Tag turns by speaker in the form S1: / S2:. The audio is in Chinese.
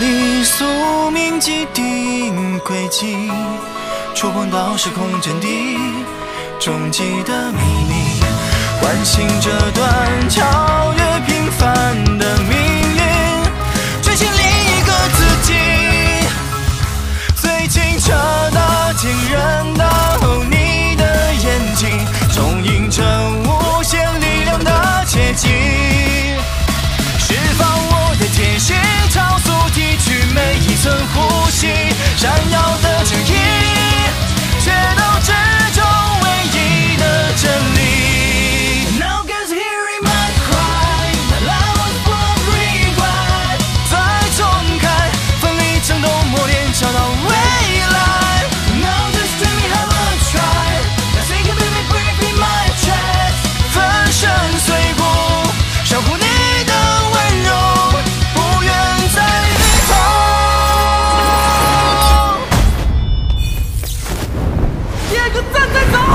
S1: 里宿命既定轨迹，触碰到时空阵地，终极的秘密，唤醒这段超越平凡的命运，追寻另一个自己。最清澈的坚韧，到你的眼睛，充盈着无限力量的结晶。再个站再走。